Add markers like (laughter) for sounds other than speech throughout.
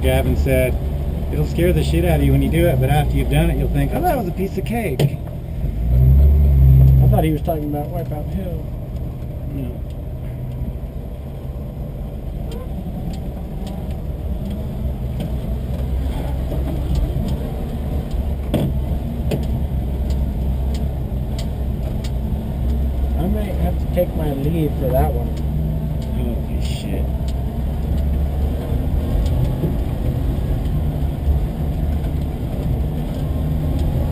Gavin said, it'll scare the shit out of you when you do it, but after you've done it, you'll think, oh, that was a piece of cake. I thought he was talking about Wipeout Hill. No. I might have to take my leave for that one. Holy shit.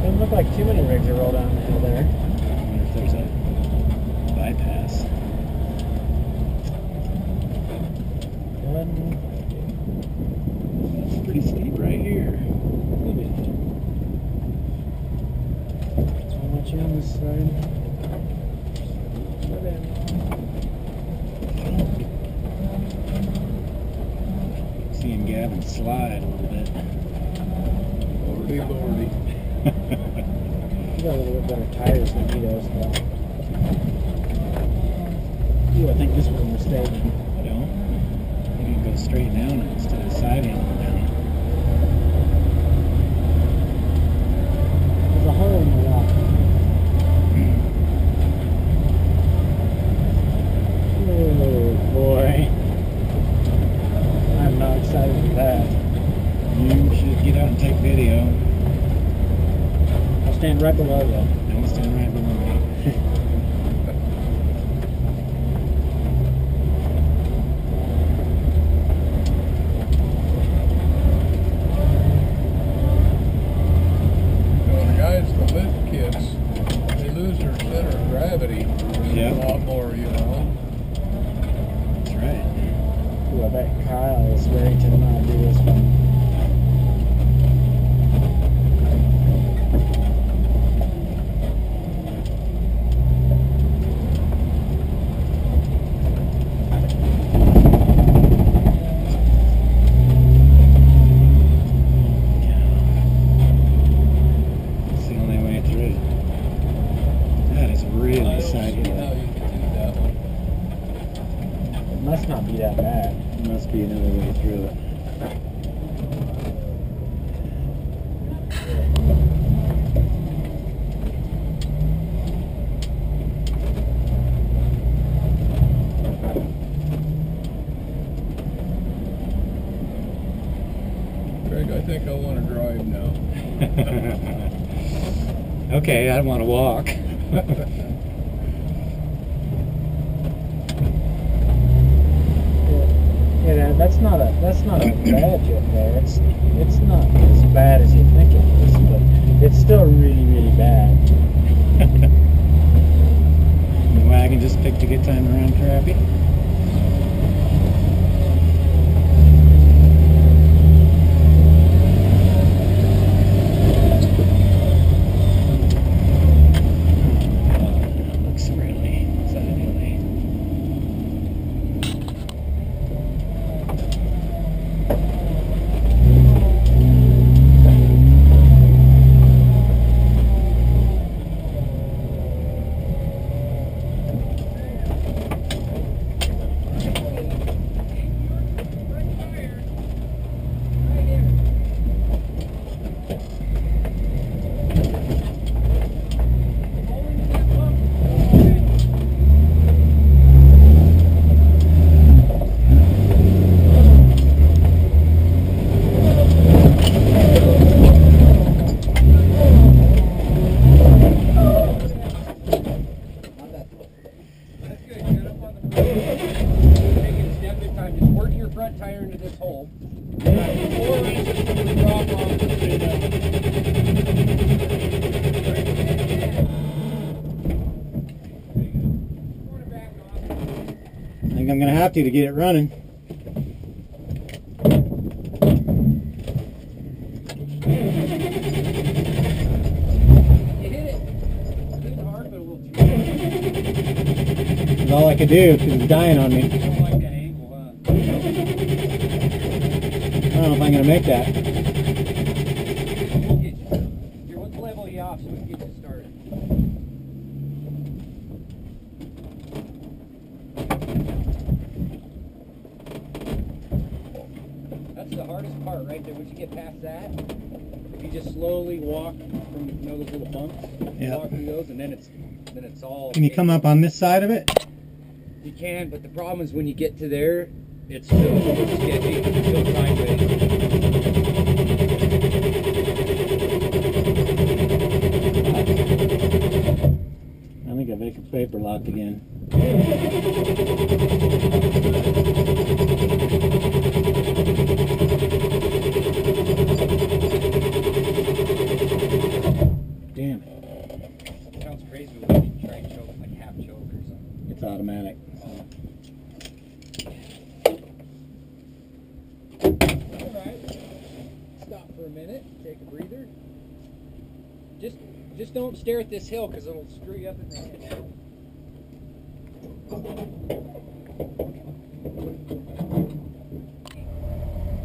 Doesn't look like too many rigs are rolled down the hill there. I wonder if there's a bypass. One, It's pretty steep right here. so much on this side. But Seeing Gavin slide a little bit. Lordy, lordy. (laughs) You got a little bit better tires than he does, though. Ooh, I think this was a mistake. I don't. You can go straight down it instead of side angle down. There's a hole in the rock. Oh boy. I'm not excited for that. You should get out and take video. I'll stand right below you. Don't stand right below me. (laughs) They lose their center of gravity a lot more, you know, the guys, the lift kits, they lose their center of gravity Yeah. a lot more, you know. That's right. Ooh, I bet Kyle is ready to not do this one. It's the only way through. That is I really don't side see how hill. you can do that one. It must not be that bad. Must be another way through it. Craig, I think I want to drive now. (laughs) okay, I want to walk. (laughs) Yeah, yeah, that's not a bad jet. It's it's not as bad as you think it is, but it's still really really bad. (laughs) the wagon just picked a good time around crappy. Looks friendly, side hilly. That's good. Get up on the front. Taking a step at a time. Just work your front tire into this hole. Four inches from the drop off to the back off. I think I'm gonna have to to get it running. You hit it. Good hard, but a little too hard. That's all I could do because it's dying on me. You don't like that angle, huh? I don't know if I'm gonna make that. We'll get you. Here, let's level you off so we can get you started. That's the hardest part right there. Once you get past that, if you just slowly walk from you know those little bumps, Yeah. walk through those, and then it's then it's all. Can you come up on this side of it? You can, but the problem is when you get to there, it's still sketchy. It's still sideways. I think I make a vapor locked again. Damn it. It sounds crazy when you try and choke like half choke or something. It's automatic. Stop for a minute. Take a breather. Just, just don't stare at this hill because it'll screw you up in the head.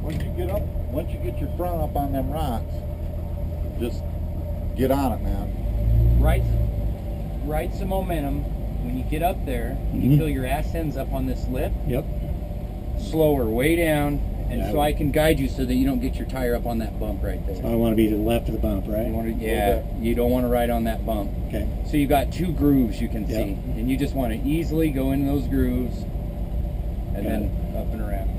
Once you get up, once you get your front up on them rocks, just get on it, man. Right, right some momentum. When you get up there, you Mhm. feel your ass ends up on this lip. Yep. Slower, way down, and Yeah, I so I can guide you so that you don't get your tire up on that bump right there. I want to be to the left of the bump, right? You want to, yeah, you don't want to ride on that bump. Okay. So you've got two grooves you can Yeah. see, and you just want to easily go in those grooves, and Got then up and around.